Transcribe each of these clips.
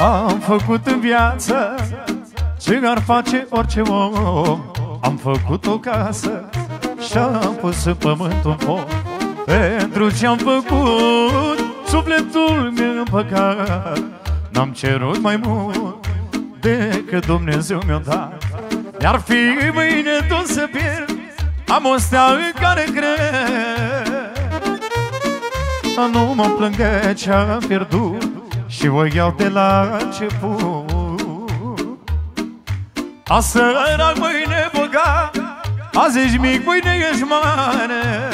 Am făcut în viață Ce ar face orice om. Am făcut o casă Și-am pus în pământ un foc. Pentru ce am făcut? Sufletul mi-a împăcat. N-am cerut mai mult Decât Dumnezeu mi-a dat. Iar fi mâine tot să pierd Am o stea în care cred. Nu mă plâng de ce-am pierdut Și o iau de la început. Asărac mâine bogat Azi ești mic, mâine ești mare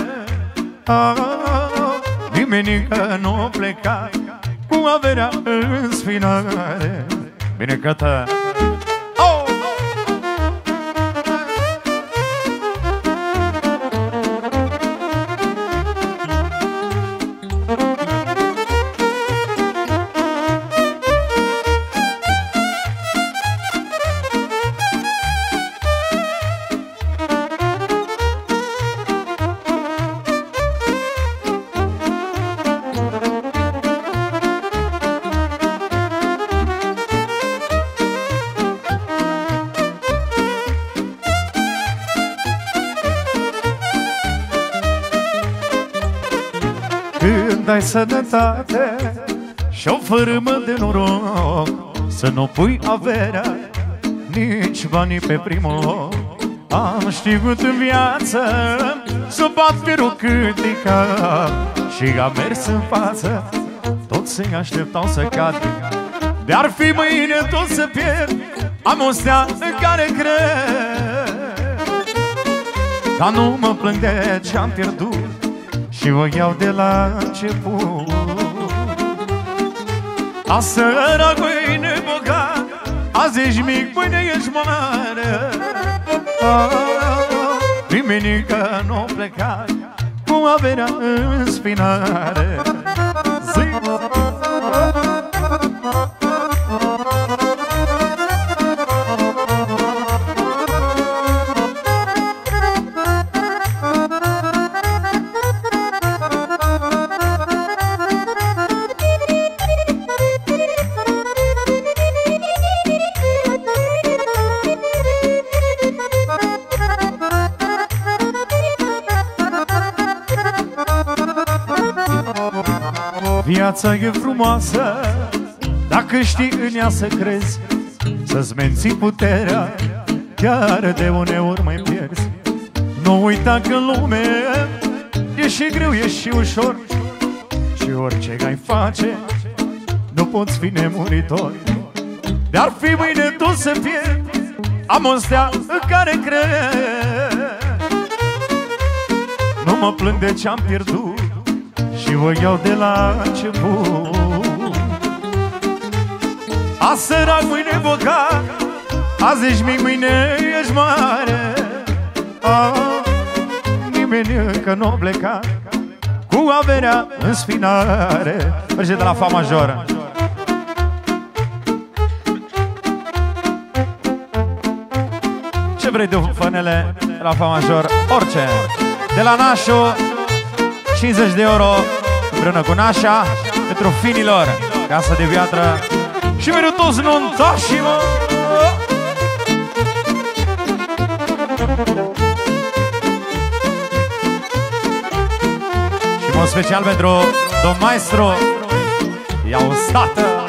Nimeni că nu pleca Cu averea în spinare. Bine că ai sănătate Și o fărâmă de noroc Să nu pui averea Nici banii pe primul loc. Am știut în viață Să bat firul câtica Și am mers în față. Toți se așteptau să cadă De-ar fi mâine tot să pierd Am o stea în care cred. Dar nu mă plâng de ce-am pierdut și o iau de la început. Asăra mâine bogat Azi ești mic, mâine ești mare. Nimeni că nu pleca Cu averea în spinare Viața e frumoasă. Dacă știi în ea să crezi Să-ți menții puterea Chiar de uneori mai pierzi. Nu uita că în lume E și greu, e și ușor Și orice ai face Nu poți fi nemuritor. Dar fi mâine tu să fie Am o stea în care cred Nu mă plâng de ce-am pierdut și o iau de la început. Asărac, mâine bogat Azi ești mic, mâine ești mare. Ah, Nimeni încă nu pleca Cu averea în spinare. Merge de la fa majoră. Ce vrei de fănele la fa major? Orice. De la nașul 50 de euro împreună cu Nașa pentru finilor, casă de viatră și pentru toți nuntașii, mă! Și mod special pentru domn maestru Iau stată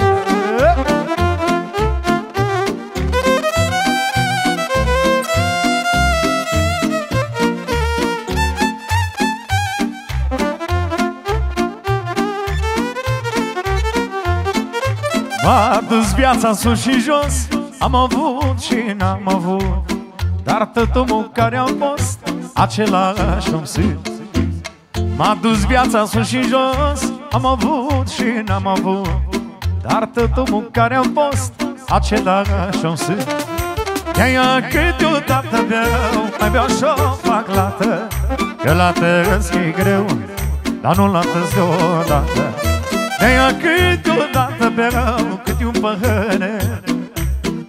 dus viața sus și jos. Am avut și n-am avut Dar tot omul care am fost Același om sunt. M-a dus viața sus și jos. Am avut și n-am avut Dar tot omul care am fost Același om sunt. De-aia câteodată beau Mai beau și-o fac lată Că lată e greu Dar nu lată deodată De-aia câteodată beau câte un păhăne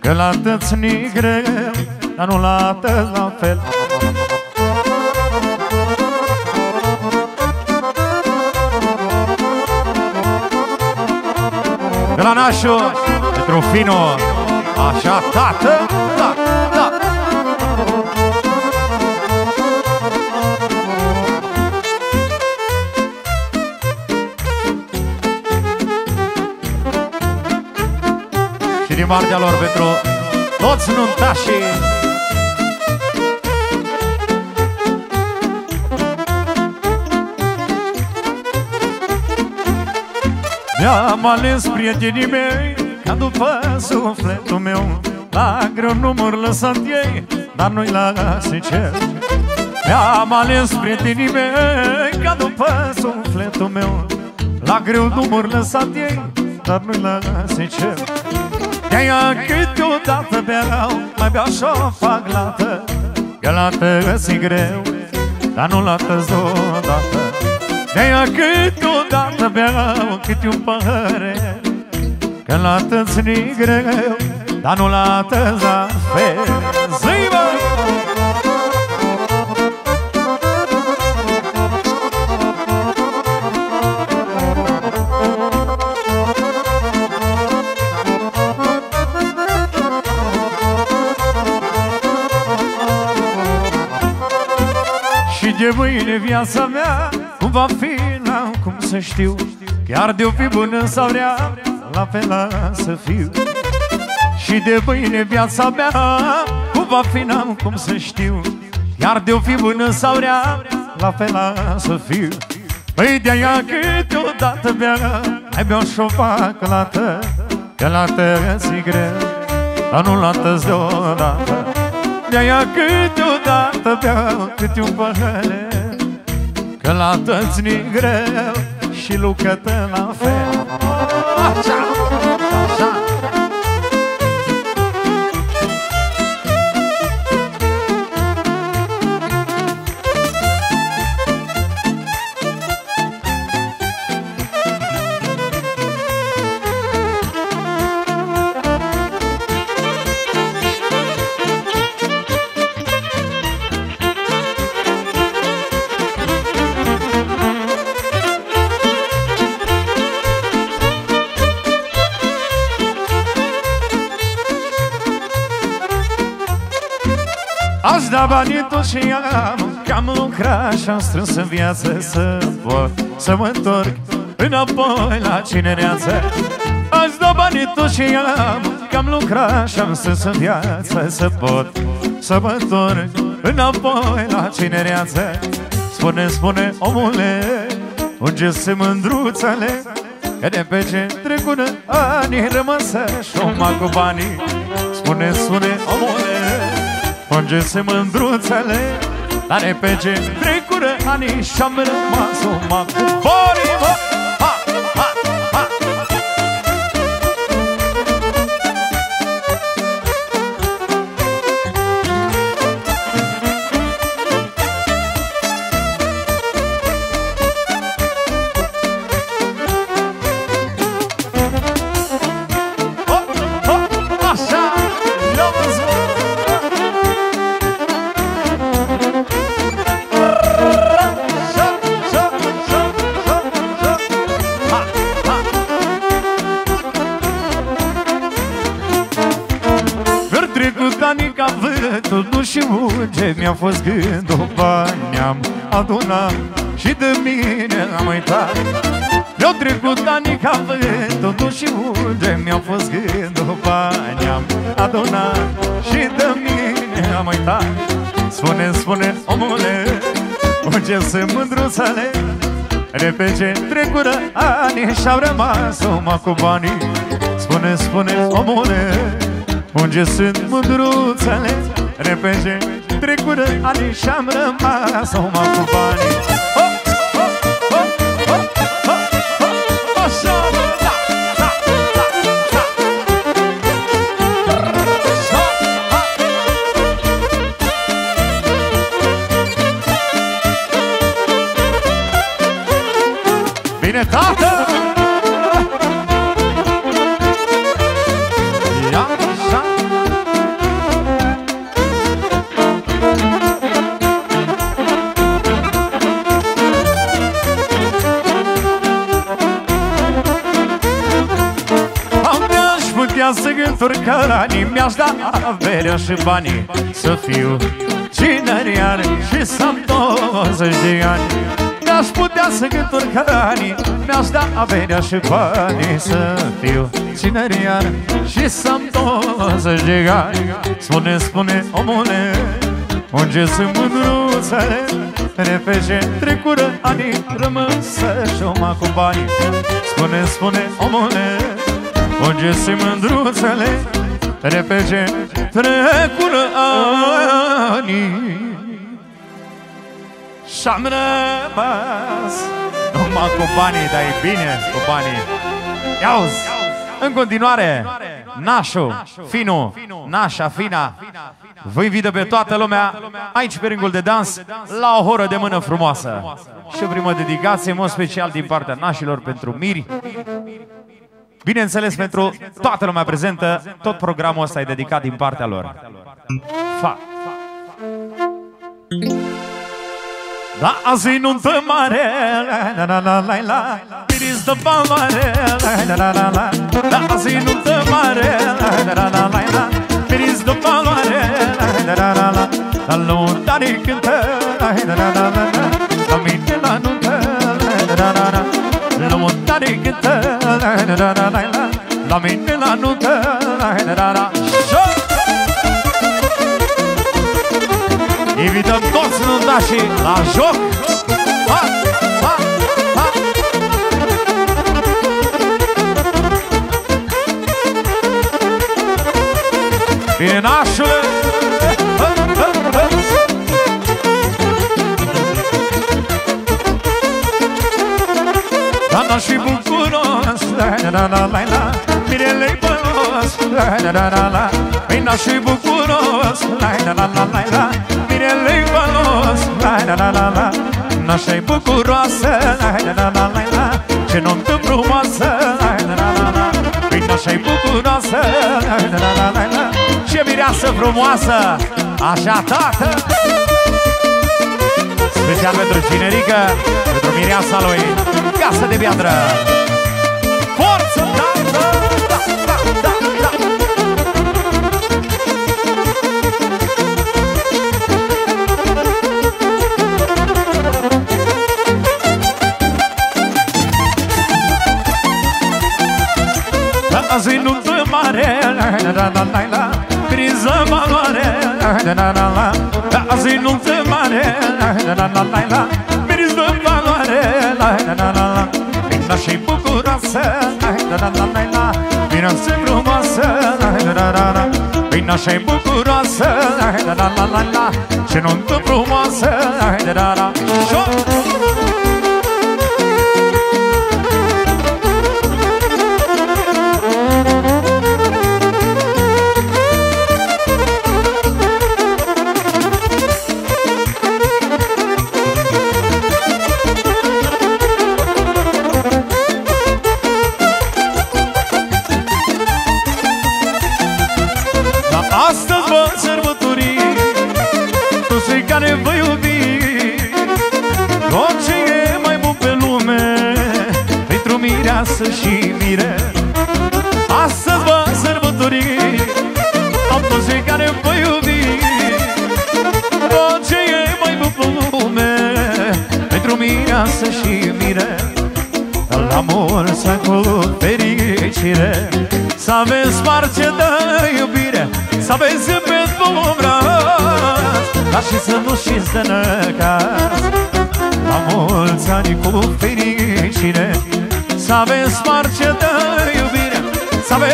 Că la tăți ni greu Dar nu la tăți la fel. De la nașul Pentru Fino Așa, tată, din partea lor pentru toți nuntașii. Mi-am ales prietenii mei Ca după sufletul meu La greu număr lăsat ei Dar nu-i la sincer. Mi-am ales prietenii mei Ca după sufletul meu La greu număr lăsat ei Dar nu-i la sincer De-aia câteodată beau Mai beau și-o fac lată. Că lată ți greu Dar nu lată-ți deodată. De-aia câteodată beau câte un pahare Că la tăți greu, dar nu la tăți la fel. Zi, Și de mâine viața mea cum va fi, n-am cum să știu. Chiar de-o fi bună sau rea La fel să fiu. Și de mâine viața mea Cum va fi, n-am cum să știu. Chiar de-o fi bună sau rea La fel să fiu. Păi de-aia câteodată bea Mai beau și-o fac lată Că lată ți greu Dar nu lată-ți deodată De-aia câteodată beau Câte un pahare Că la tăți greu și lucră la fel. Așa, așa da banii tot și am Că am lucrat și am strâns în viață Să pot să mă întorc Înapoi la cinereață. Aș da banii tot și am Că am lucrat și am strâns în viață Să pot să mă întorc Înapoi la cinereață. Spune, spune, omule Unde se mândruțele Că de pe ce trecură ani rămăsă Și cu banii. Spune, spune, omule se mândruțele Dar repede trecură ani și-am rămas umă cu borii, mă! Fost gândul Bani am adunat și de mine am uitat. Mi-au trecut ani ca vântul Nu și unde mi-a fost gândul Bani am adunat și de mine am uitat. Spune, spune, omule Unde sunt mândruțele Repede trecură ani Și-au rămas numai cu banii. Spune, spune, omule unde sunt mândruțele Repede trecură ani și-am rămas Numai cu banii Mi-aș da averea și banii Să fiu cinerian și să-mi 20 de ani. Mi-aș putea să gânduri căranii Mi-aș da averea și banii Să fiu cinerian și să-mi 20 de ani. Spune, spune, omule unde sunt mândruțele? Repede trecură ani Rămânsă și-oma cu banii. Spune, spune, omule Unde sunt mândruțele Repede trecură ani Și-am rămas Numai cu banii, dar e bine cu banii Iauzi! În continuare, Nașu, Finu, Nașa, Fina Vă invită pe toată lumea aici pe ringul de dans la o horă de mână frumoasă. Și o primă dedicație, în mod special din partea nașilor pentru miri. Bineînțeles, pentru toată lumea prezentă, tot programul ăsta e dedicat din partea lor. Fa. La azi nuntă mare, la la la la la, Miris de valoare, la la la la la, La azi nuntă mare, la la la la la, Miris de valoare, la la la la, La lutare cântă, la la la la la, cântă, la la la la la, La mine la nuntă, la la la la, Invităm toți nuntașii la joc ha, ha, ha. Bine, nașule! Ha, ha, ha. Dana și bucuros La la la la la Mirele-i bălos La la la la la Mina și bucuros La la la la la la Mirele-i bălos La la la la la Nașa-i bucuroasă La la la la la la Ce nuntă frumoasă La la la la la Păi nașa-i bucuroasă La la la la la la Ce mireasă frumoasă Așa, tată Special pentru cinerică Pentru mireasa lui Casă de piatră azi nu te mare La la la la la la Priză valoare La la la la la La azi nu te mare La la la la la la Priză valoare La la la la la Vina și bucuroasă La la la la la la Vina și frumoasă La la la la la Vina și bucuroasă La la la la la la Ce nuntă frumoasă La la la la la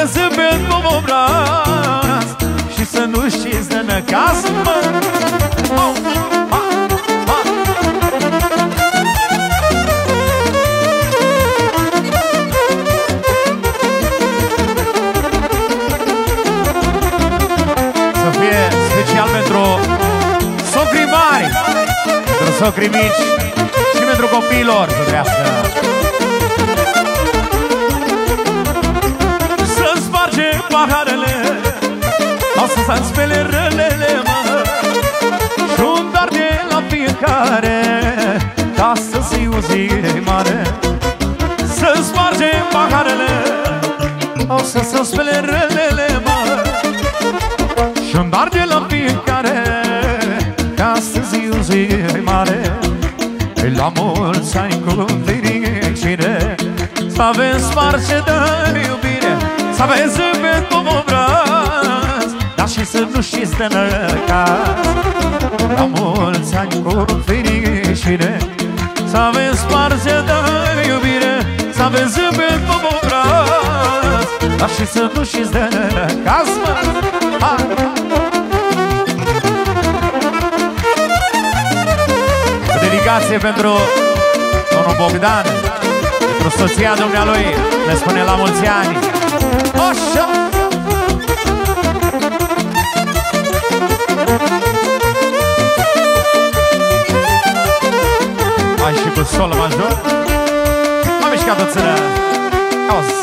zâmbet pe obraz Și să nu știți de năcaz mă. Oh, ah, ah. Să fie special pentru socrii mari Pentru socrii mici Și pentru copiilor să trăiască paharele Au să se spele rălele, mă. Și-un doar de la fiecare Ca să zi o zi mare. Să sparge paharele Au să se spele rălele, mă. Și-un doar de la fiecare Ca să zi o zi mare La mulți ani cu fericire Să aveți marșe de iubire Să aveți zâmbet să nu știți de năcaz La mulți ani cu fericire Să avem sparge de iubire Să avem zâmbet pe obraz Dar și să nu știți de năcaz Dedicație pentru domnul Bogdan pentru soția dumnealui Ne spune la mulți ani. Așa Hai și cu sol major. M-am mișcat o țără. Auzi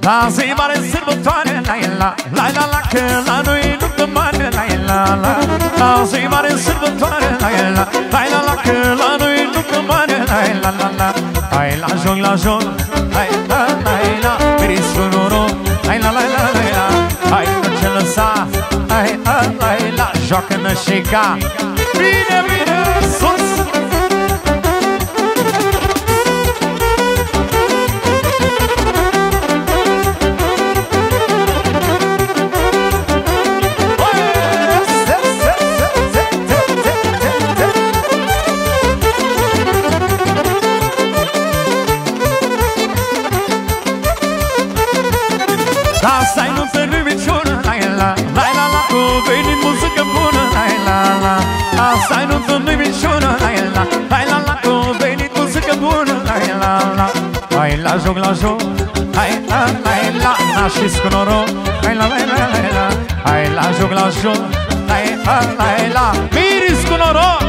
La zi mare sărbătoare La la la la la Că la noi nu dă mare La la la. La zi mare sărbătoare La la la la la Că la noi nu dă mare La la la la. Hai la joc la joc la Joacă-nă și ca Bine, bine, sus la joc, la joc Hai la la la Nașiți cu noroc. Hai la la la la la Hai la joc, la joc. Hai la la la Miris cu noroc.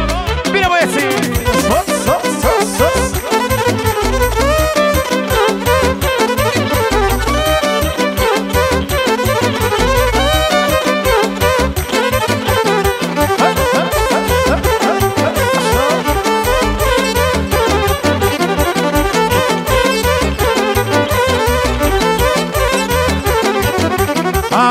Bine băieții! Sos, sos, sos, sos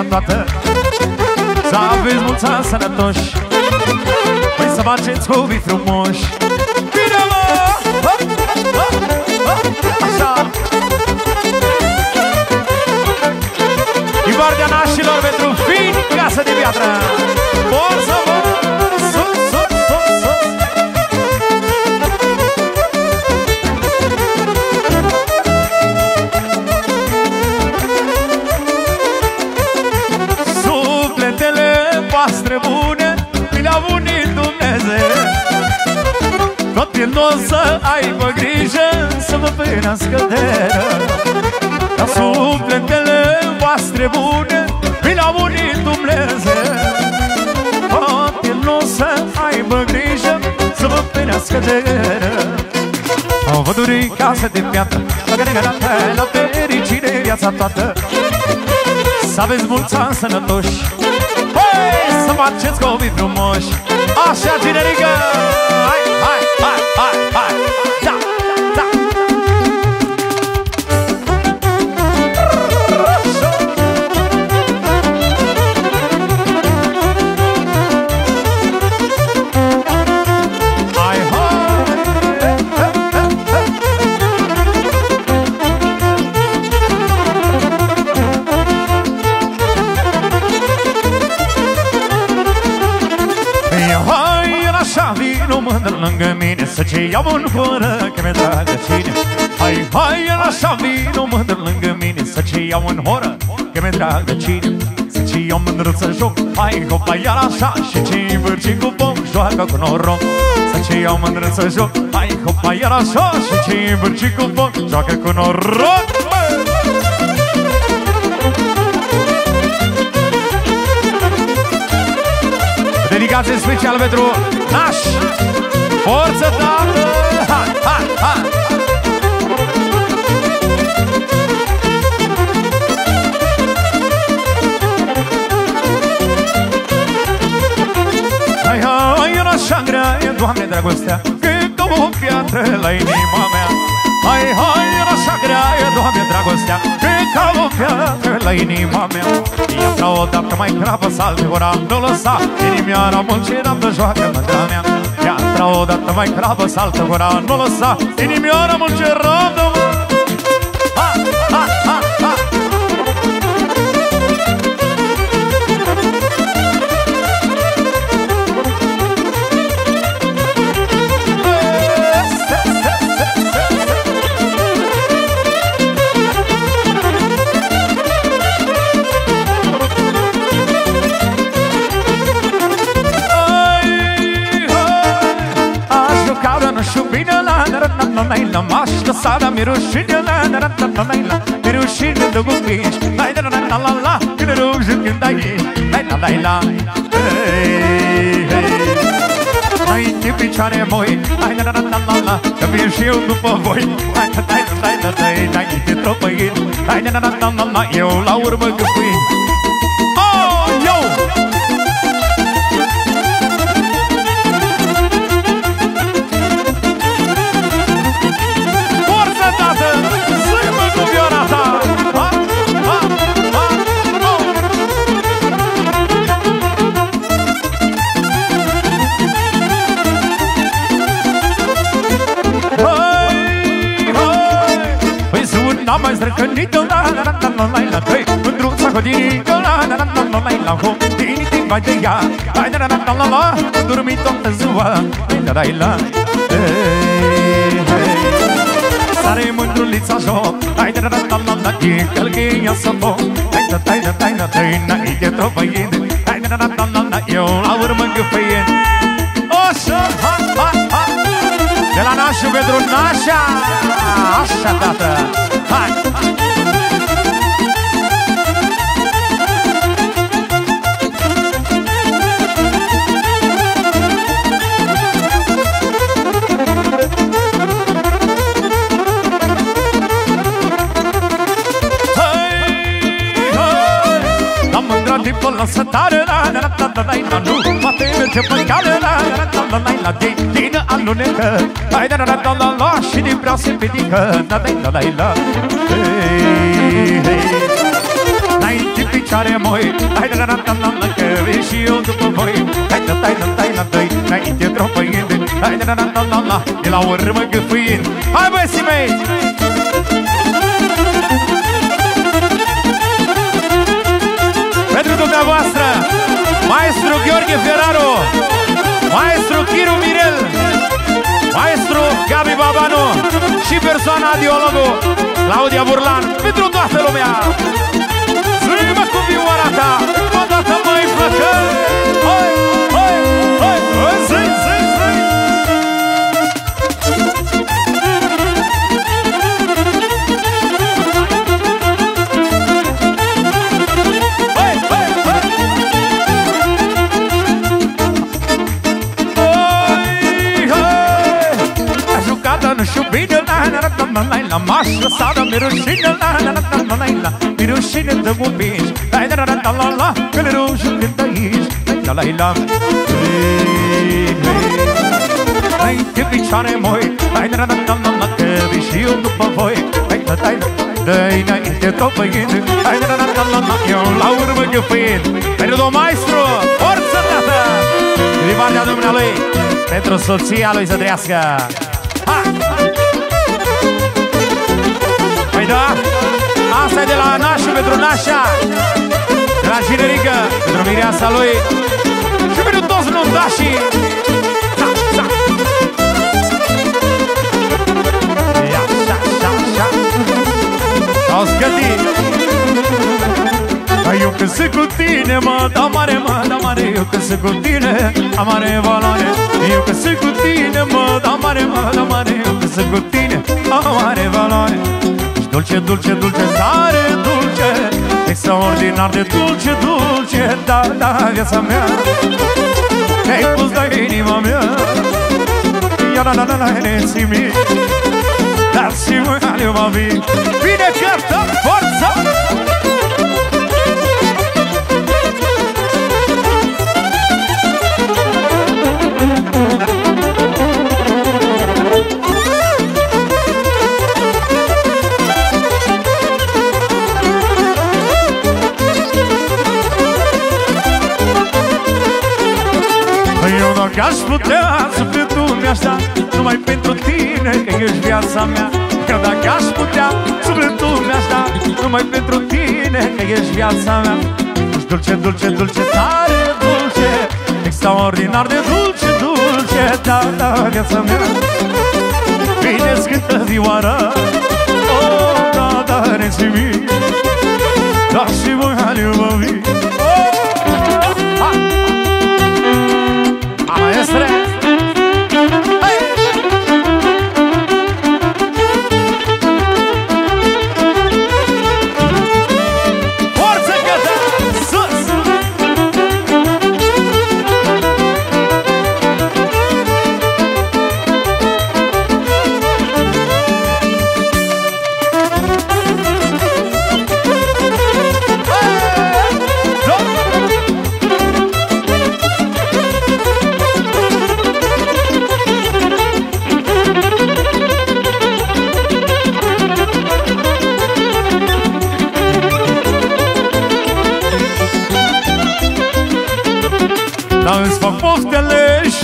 viața toată. Să aveți mulți ani sănătoși. Să faceți copii frumoși toată. Să aveți mulți ani sănătoși. Hai să faceți copii frumoși. Așa, iau în fără, că mi-e dragă cine. Hai, hai, el așa, vino mândr lângă mine Să ce iau în horă, că mi-e dragă cine. Să ce iau mândr să joc Hai, hopa, iar așa Și ce vârci cu foc, joacă cu noroc. Să ce iau mândr să joc Hai, hopa, iar așa Și ce vârci cu foc, joacă cu noroc. Dedicație special pentru Naș Forță, tată! Ha, ha, ha! Hai, hai, în așa grea e, Doamne, dragostea Cât o piatră la inima mea Hai, hai, în așa grea e, Doamne, dragostea Cât ca o piatră la inima mea Ia-ta odată mai crapă, salte ora Nu lăsa inimioara mulcirea de joacă mândra mea Ia-ta odată mai crapă, salte ora Nu lăsa inimioara mulcirea de Ha, la la la la M-aș lăsa, dar mi-e rușine la la la la la la Mi-e rușine de gumbici La la la la la la Când rugi când ai La la la la Hai în picioare moi Hai la la la la la Că vin și eu după voi Hai la la la la la la Hai te tropăin Hai la la la la la Eu la urmă gâfâin N-am mai străcănit la la la la la la Trei mândruța hodinică la la la la la la la Ho, tini tin vai de ea La la la la la la Dormi toată ziua La la la Sare mândrulița joc Hai la la la la la E călgheia să foc Hai da tai da tai da tai Na e de tropăien Hai la la la la la Eu la urmă gâfăien Așa, ha, ha, ha De la nașul pentru nașa. Așa, tată Hai! din până să tare la la la la la la nu Poate merge pe cale la la la la la la din din alunecă Hai la la la la la și din vreau să pidică la la la. La la Hai din picioare moi. Hai la la la la la că vin și eu după voi. Hai la tai la tai la doi. Hai de tropăind Hai la la la la la de la urmă gâfâind. Hai băieții mei pentru dumneavoastră Maestru Gheorghe Ferraro Maestru Chiru Mirel Maestru Gabi Babanu Și persoana adiologul Claudia Burlan Pentru toată lumea. Zâmbă cu vioara ta O dată mai flăcă la la la la la la M-aș lăsa, dar mi-e rușine la la la la la la la Mi-e rușine de bubici La la la la la la Că le ruși când aici La la la Hai de picioare moi Hai la la la la la Că vin și eu după voi Hai la la Dă-i înainte tropăind Hai la la la la la Eu la urmă gâfâind Pentru domn maestru Forță, tată Din partea dumnealui Pentru soția lui să trăiască Păi da? Asta e de la nașu pentru nașa. De la Cinerică Pentru mireasa lui. Și pentru toți nundașii Da, da Ia, șa, șa, șa S-au zgătit. Eu când sunt cu tine, mă, da mare, mă, da mare. Eu când sunt cu tine, am mare valoare. Eu când sunt cu tine, mă, da mare, mă, da mare. Eu când sunt cu tine dulce, dulce, dulce, tare dulce Extraordinar de dulce, dulce Da, da, viața mea. Te-ai pus la inima mea. Ia la la la la, ne mi Dați-mă, eu mă vin Bine, certă, forță! Dacă aș putea sufletul mi-aș da Numai pentru tine că ești viața mea. Că dacă aș putea sufletul mi-aș da Numai pentru tine că ești viața mea. Ești dulce, dulce, dulce, tare dulce Extraordinar de dulce, dulce Da, da, viața mea. Bine scântă vioara Oh, da, da, rețimi Da, și voi ale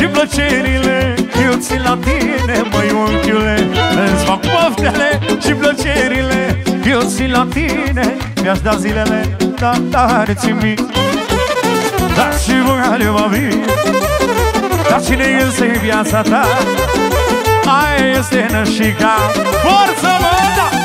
iubi plăcerile Eu țin la tine, măi unchiule. Îți fac poftele și plăcerile Eu țin la tine, mi-aș da zilele Da, da, rețin mi Da, și voia de va fi. Dar cine este viața ta? Aia este nășica Forță, mă, da, da, da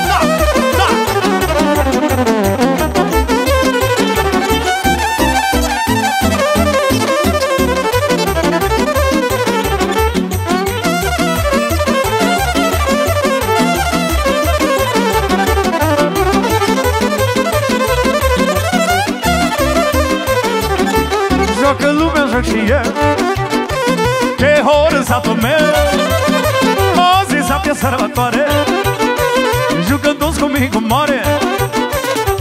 hor satul meu O zi sapie sărbătoare Jucându-ți comigo moare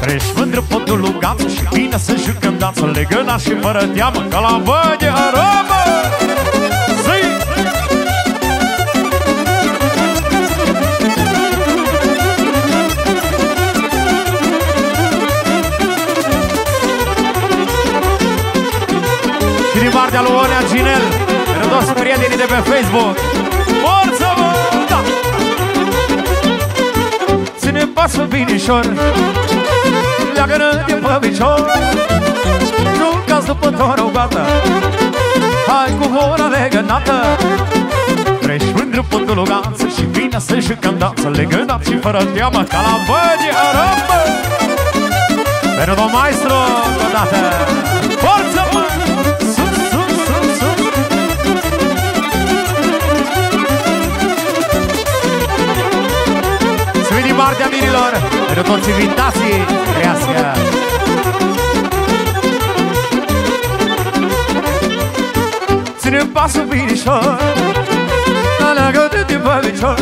Treci mândră podul lugață Și bine să jucăm dață Legăna și fără teamă Ca la băie aromă partea lui Onea Ginel. Pentru toți prietenii de pe Facebook Forță, mă! Da! Ține pasul binișor Leagă-nă din pe picior Nu caz după torul gata Hai cu hora legănată Treci mândru putul luganță Și vine să jucăm dață Legănat și fără teamă Ca la băgi arămbă Pentru domn maestru, odată Forță, mirilor Pentru toți invitații Crească Ține pasul binișor Aleagă-te din păvicior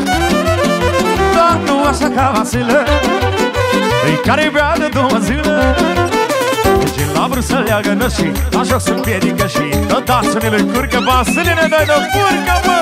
Dar nu așa ca Vasile Îi care bea de două zile. Deci la vrut să leagă năși La joc să împiedică și Dă dați-ne lui curcă. Vasile ne dă de furcă, mă